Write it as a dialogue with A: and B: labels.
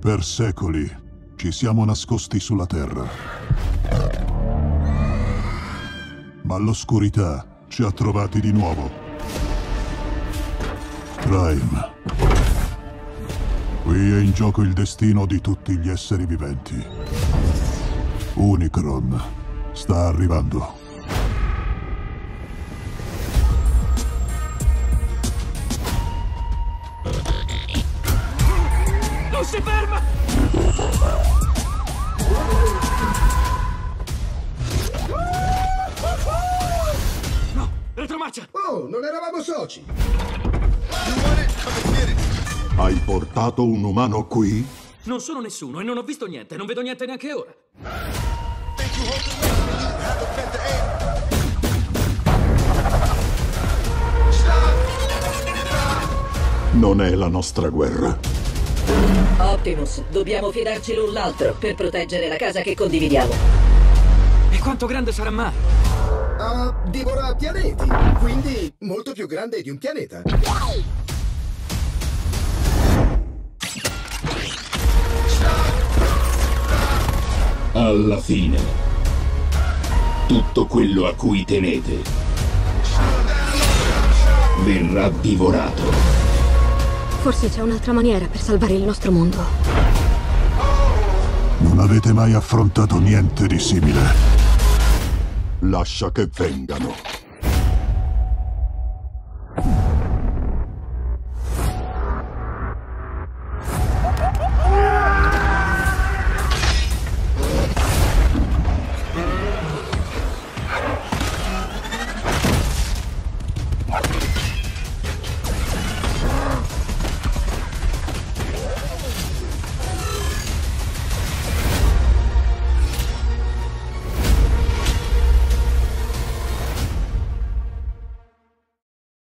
A: Per secoli ci siamo nascosti sulla Terra. Ma l'oscurità ci ha trovati di nuovo. Prime. Qui è in gioco il destino di tutti gli esseri viventi. Unicron sta arrivando.
B: Si ferma! No, retromarcia!
C: Oh, non eravamo soci!
A: Hai portato un umano qui?
B: Non sono nessuno e non ho visto niente, non vedo niente neanche ora.
A: Non è la nostra guerra.
D: Optimus, dobbiamo fidarci l'un l'altro per proteggere la casa che condividiamo.
B: E quanto grande sarà mai?
C: Ah, divora pianeti, quindi molto più grande di un pianeta.
E: Alla fine, tutto quello a cui tenete verrà divorato.
F: Forse c'è un'altra maniera per salvare il nostro mondo.
A: Non avete mai affrontato niente di simile. Lascia che vengano.